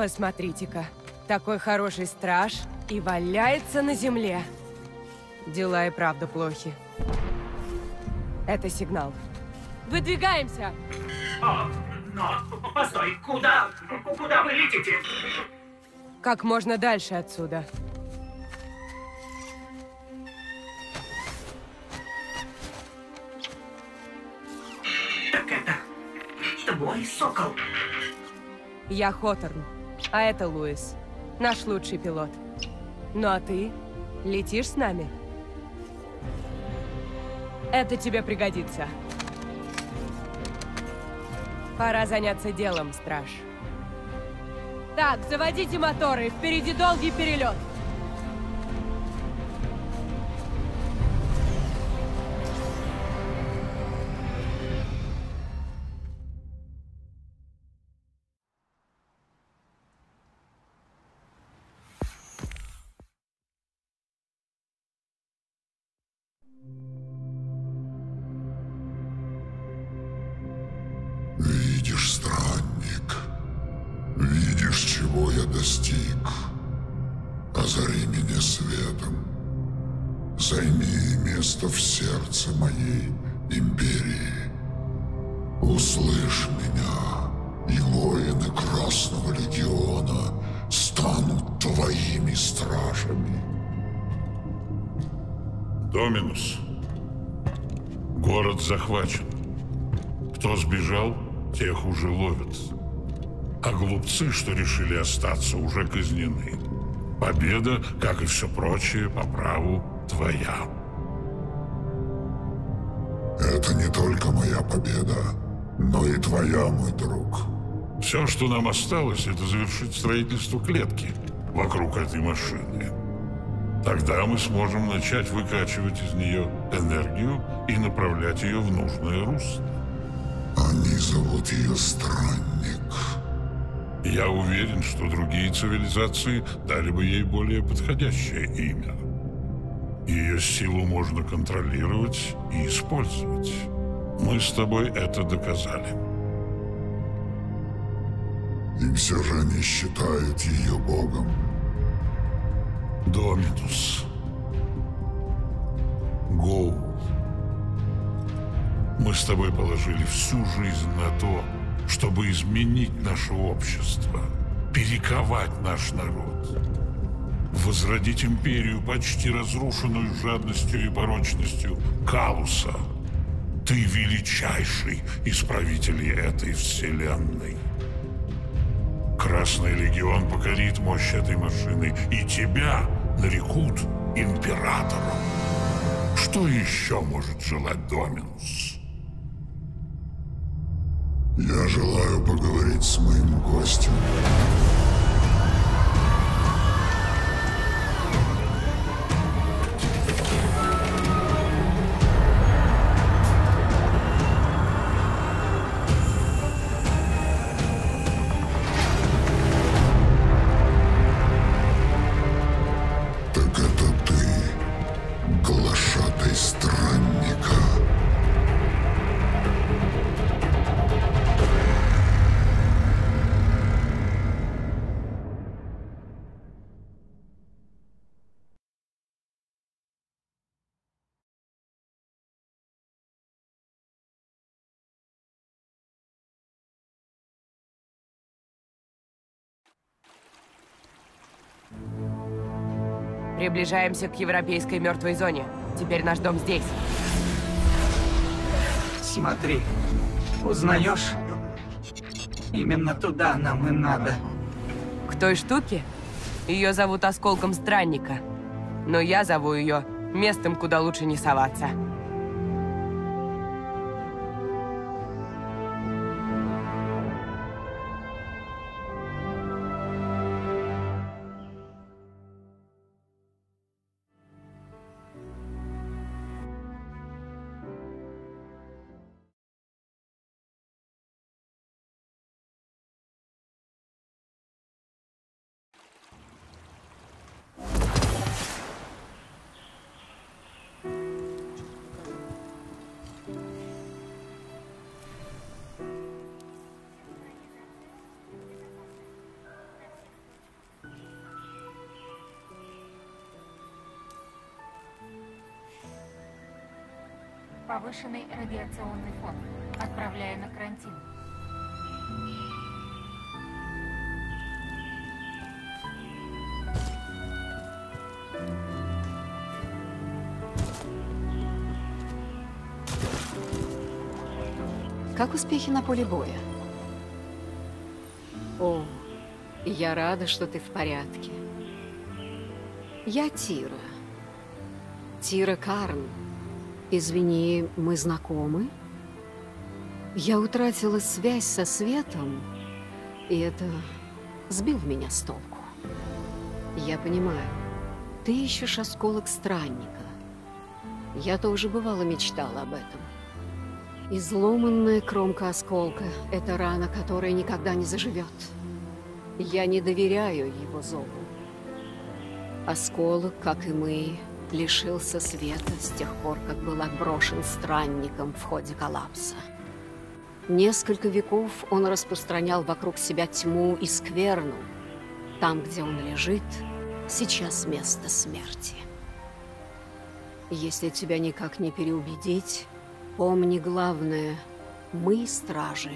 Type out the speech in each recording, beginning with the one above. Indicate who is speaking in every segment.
Speaker 1: Посмотрите-ка, такой хороший страж и валяется на земле. Дела и правда плохи. Это сигнал. Выдвигаемся!
Speaker 2: О, но, постой, куда? Куда вы летите?
Speaker 1: Как можно дальше отсюда.
Speaker 2: Так это... Твой сокол?
Speaker 1: Я Хоторн, а это Луис, наш лучший пилот. Ну а ты летишь с нами? Это тебе пригодится. Пора заняться делом, страж. Так, заводите моторы, впереди долгий перелет.
Speaker 3: Доминус. Город захвачен. Кто сбежал, тех уже ловят. А глупцы, что решили остаться, уже казнены. Победа, как и все прочее, по праву твоя.
Speaker 4: Это не только моя победа, но и твоя, мой друг.
Speaker 3: Все, что нам осталось, это завершить строительство клетки вокруг этой машины. Тогда мы сможем начать выкачивать из нее энергию и направлять ее в нужное русло.
Speaker 4: Они зовут ее Странник.
Speaker 3: Я уверен, что другие цивилизации дали бы ей более подходящее имя. Ее силу можно контролировать и использовать. Мы с тобой это доказали.
Speaker 4: И все же они считают ее богом.
Speaker 3: Доминус. Гоу. Мы с тобой положили всю жизнь на то, чтобы изменить наше общество, перековать наш народ, возродить империю, почти разрушенную жадностью и порочностью Калуса. Ты величайший из правителей этой вселенной. Красный легион покорит мощь этой машины, и тебя нарекут императором. Что еще может желать Доминус?
Speaker 4: Я желаю поговорить с моим гостем.
Speaker 1: Приближаемся к европейской мертвой зоне. Теперь наш дом здесь.
Speaker 2: Смотри, узнаешь? Именно туда нам и надо.
Speaker 1: К той штуке? Ее зовут осколком странника. Но я зову ее местом, куда лучше не соваться.
Speaker 5: Повышенный радиационный фон. Отправляю на карантин.
Speaker 6: Как успехи на поле боя? О, я рада, что ты в порядке. Я Тира. Тира Карн. Извини, мы знакомы? Я утратила связь со светом, и это сбил меня с толку. Я понимаю, ты ищешь осколок странника. Я тоже бывало мечтала об этом. Изломанная кромка осколка — это рана, которая никогда не заживет. Я не доверяю его зову. Осколок, как и мы, лишился света с тех пор, как был отброшен странником в ходе коллапса. Несколько веков он распространял вокруг себя тьму и скверну. Там, где он лежит, сейчас место смерти. Если тебя никак не переубедить, помни главное, мы, стражи,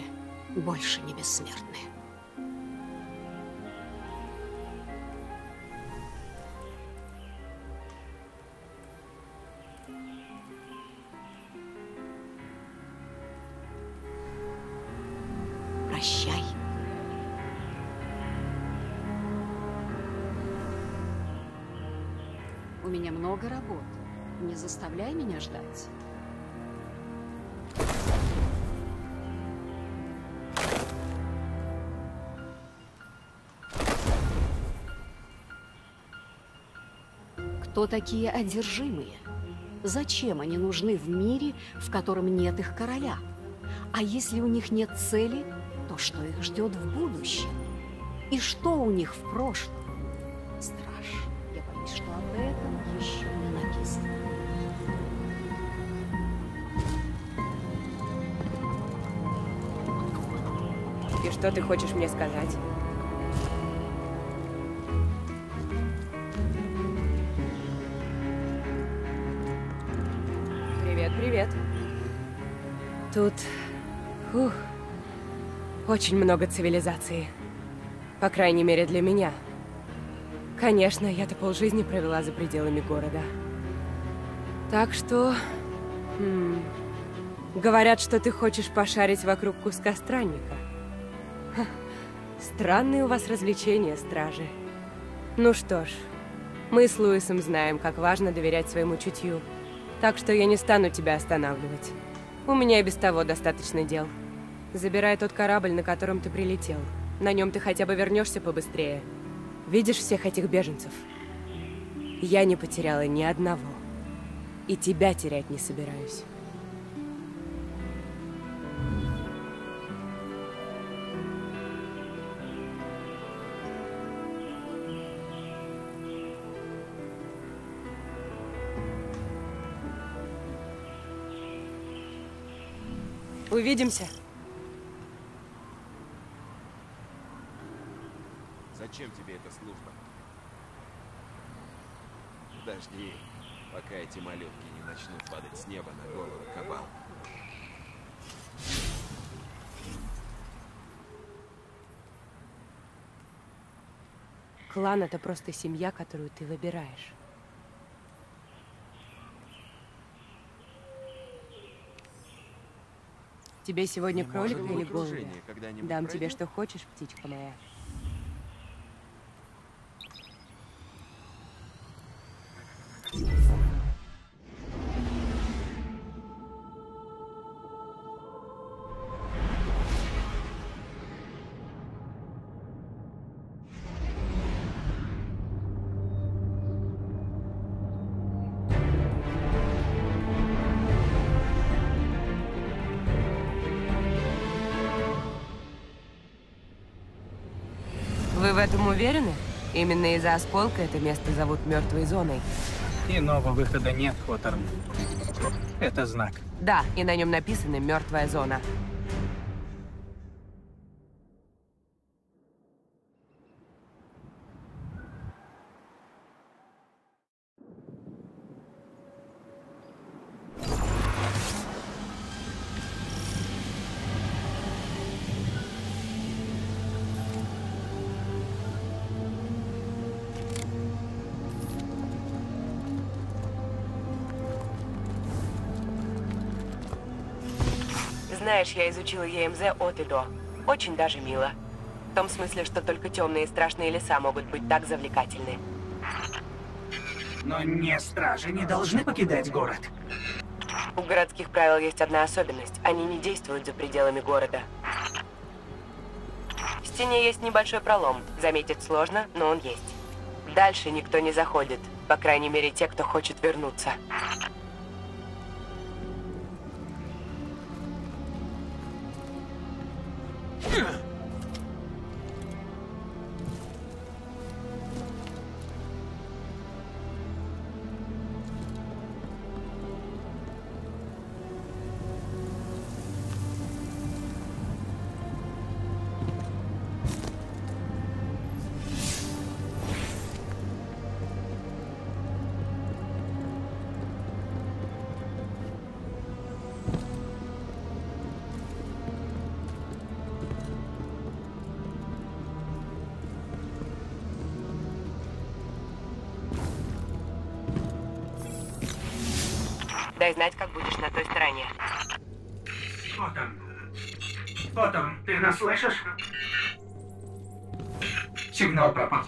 Speaker 6: больше не бессмертны. Много работы. Не заставляй меня ждать. Кто такие одержимые? Зачем они нужны в мире, в котором нет их короля? А если у них нет цели, то что их ждет в будущем? И что у них в прошлом? Что
Speaker 1: ты хочешь мне сказать? Привет, привет. Тут... Ух, очень много цивилизации. По крайней мере, для меня. Конечно, я-то полжизни провела за пределами города. Так что... м, Говорят, что ты хочешь пошарить вокруг куска странника. Странные у вас развлечения, стражи. Ну что ж, мы с Луисом знаем, как важно доверять своему чутью. Так что я не стану тебя останавливать. У меня и без того достаточно дел. Забирай тот корабль, на котором ты прилетел. На нем ты хотя бы вернешься побыстрее. Видишь всех этих беженцев? Я не потеряла ни одного. И тебя терять не собираюсь. Увидимся.
Speaker 7: Зачем тебе эта служба? Подожди, пока эти малютки не начнут падать с неба на голову кабал.
Speaker 1: Клан — это просто семья, которую ты выбираешь. Тебе сегодня кролик или голубя? Дам тебе что хочешь, птичка моя. Этом уверены? Именно из-за осколка это место зовут мертвой зоной.
Speaker 8: Иного выхода нет, Хоторн. Это знак.
Speaker 1: Да, и на нем написано «Мертвая зона». Знаешь, я изучила ЕМЗ от и до. Очень даже мило. В том смысле, что только темные и страшные леса могут быть так завлекательны.
Speaker 2: Но не стражи не должны покидать город.
Speaker 1: У городских правил есть одна особенность. Они не действуют за пределами города. В стене есть небольшой пролом. Заметить сложно, но он есть. Дальше никто не заходит. По крайней мере, те, кто хочет вернуться. Ugh! Дай знать, как будешь на той стороне.
Speaker 2: Кто там? Кто там? Ты нас слышишь? Сигнал пропал.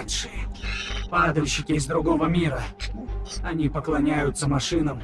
Speaker 2: Падшие. Падальщики из другого мира. Они поклоняются машинам.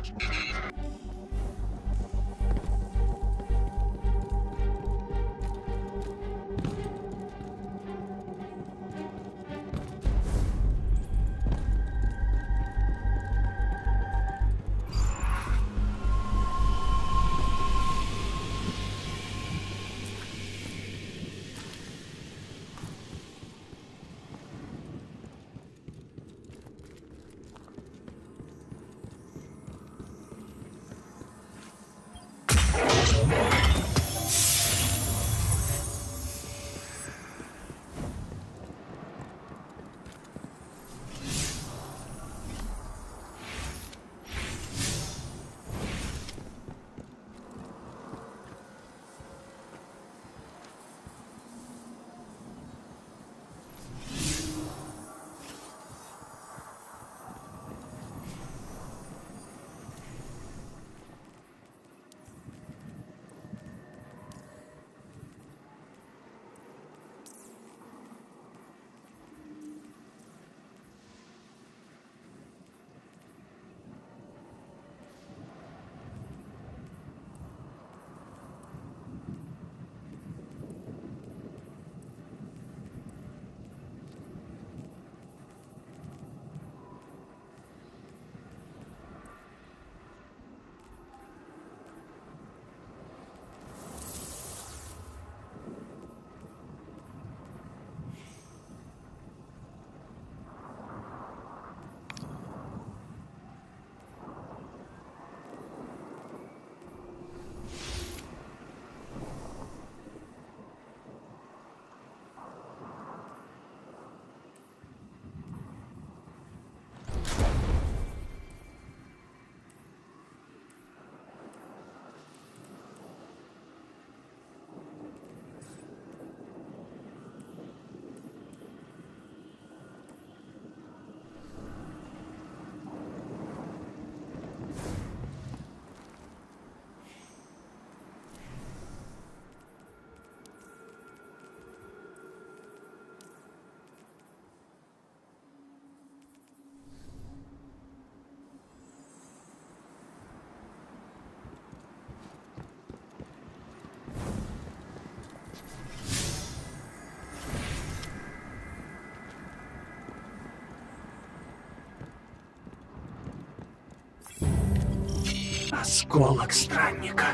Speaker 2: Осколок странника.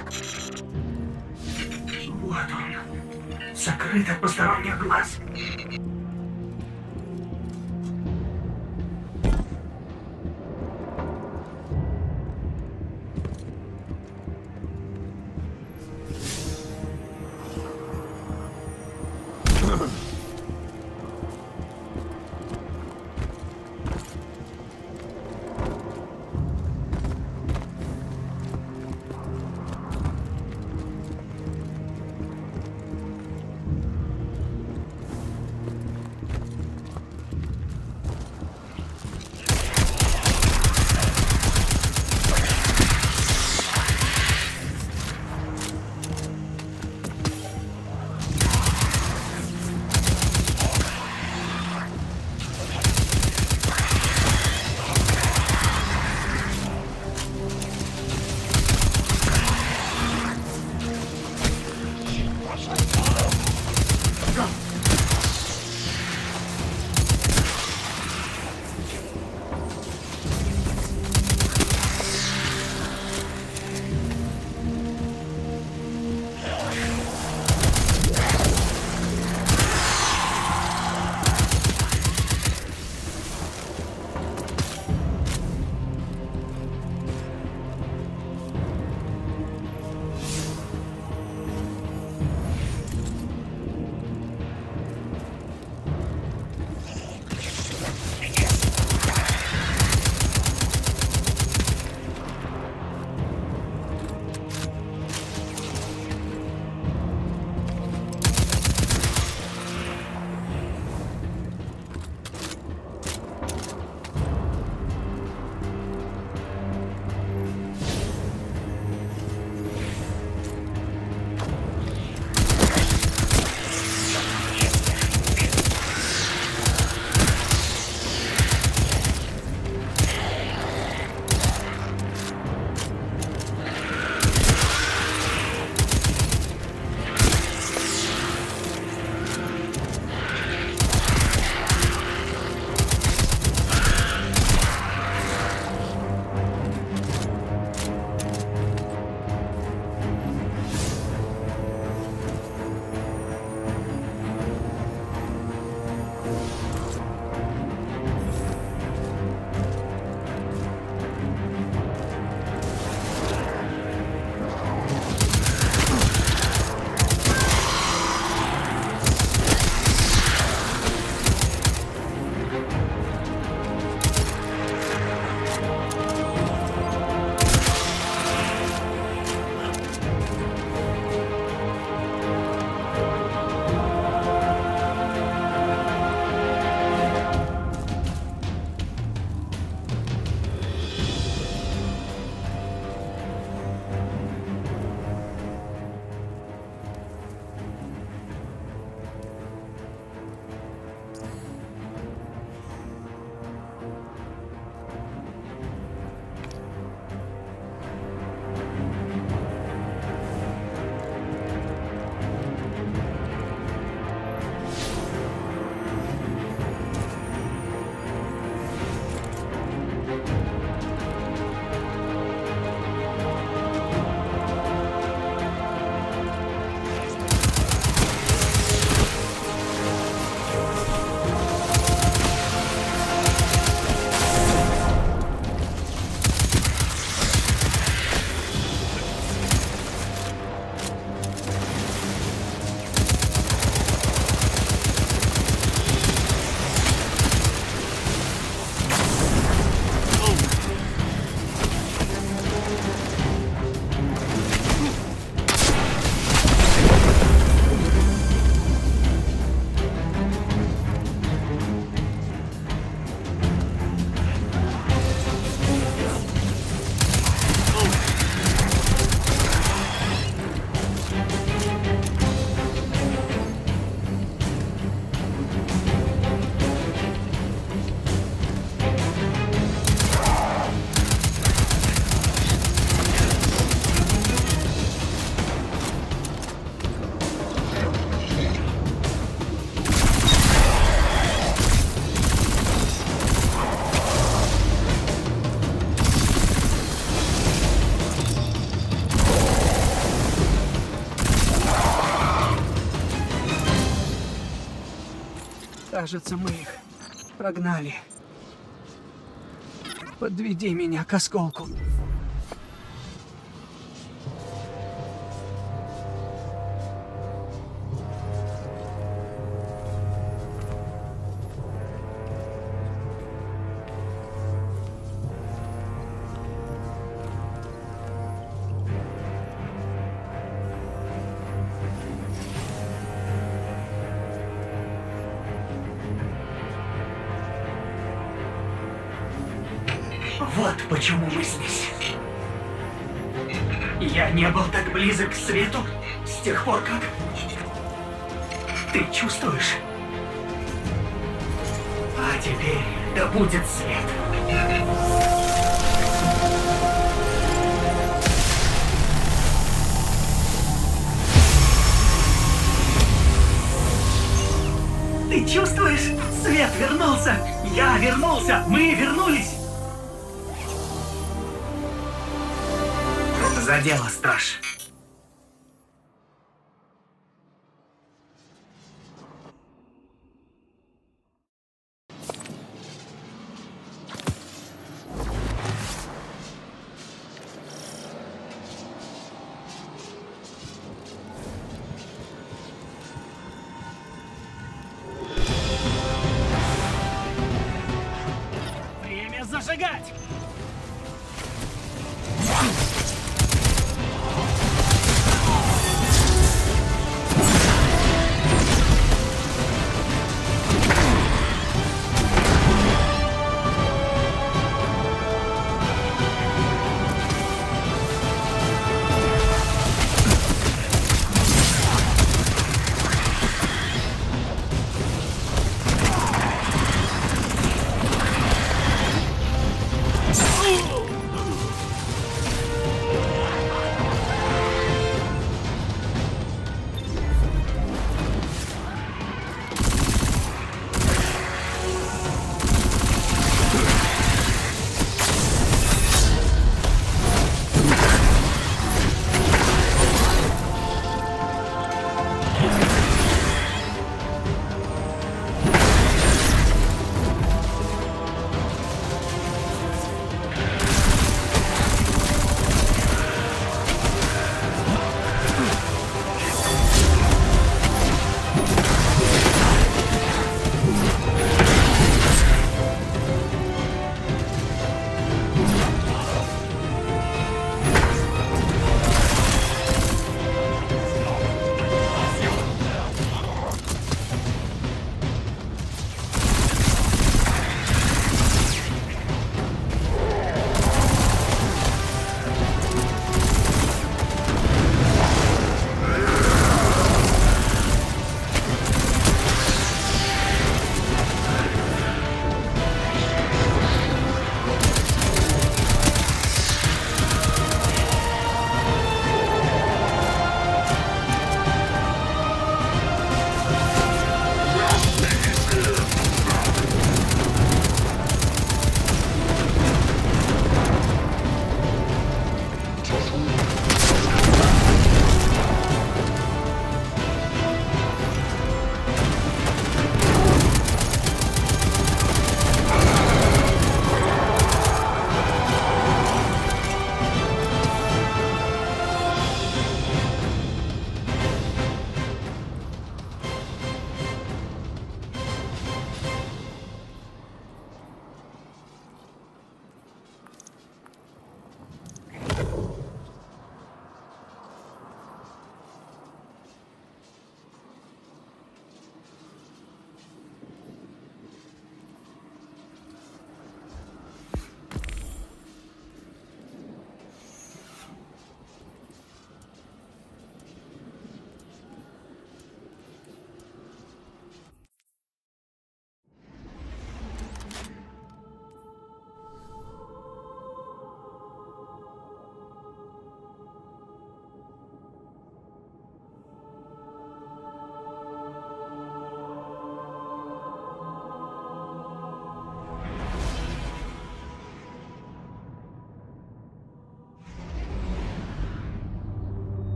Speaker 2: Вот он. Закрыт от посторонних глаз.
Speaker 8: Кажется, мы их прогнали. Подведи меня к осколку.
Speaker 2: Почему мы здесь. Я не был так близок к свету с тех пор, как... Ты чувствуешь? А теперь да будет свет. Ты чувствуешь? Свет вернулся! Я вернулся! Мы вернулись! За дело, страж. Время зажигать!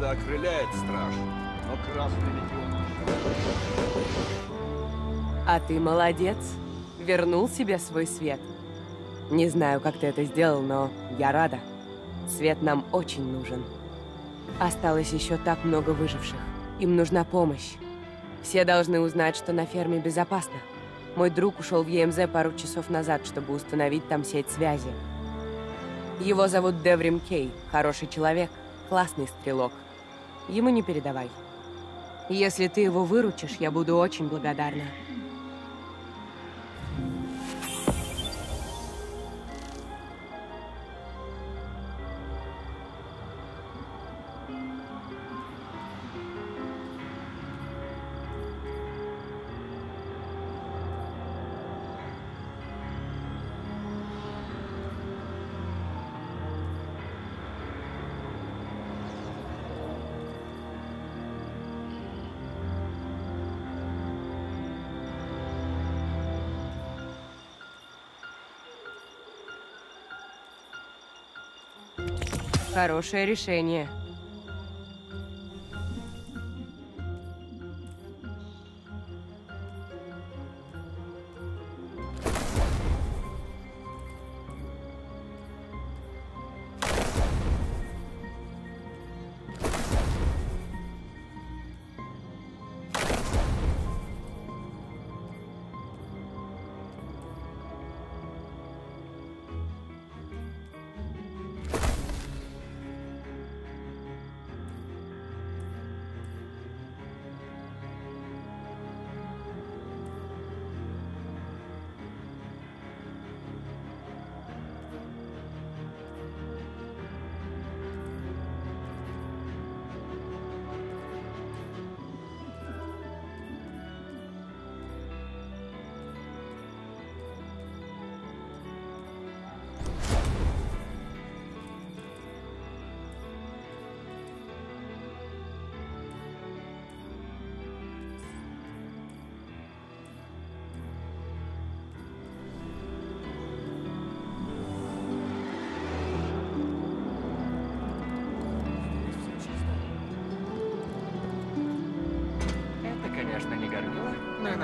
Speaker 7: Победа окрыляет страж, но Красный Легион
Speaker 1: А ты молодец. Вернул себе свой свет. Не знаю, как ты это сделал, но я рада. Свет нам очень нужен. Осталось еще так много выживших. Им нужна помощь. Все должны узнать, что на ферме безопасно. Мой друг ушел в ЕМЗ пару часов назад, чтобы установить там сеть связи. Его зовут Деврим Кей. Хороший человек, классный стрелок. Ему не передавай. Если ты его выручишь, я буду очень благодарна. Хорошее решение.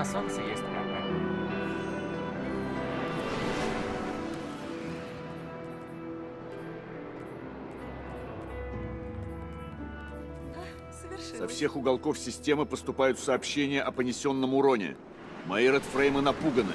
Speaker 9: Солнце есть капля.
Speaker 7: Со всех уголков системы поступают сообщения о понесенном уроне. Мои редфреймы напуганы.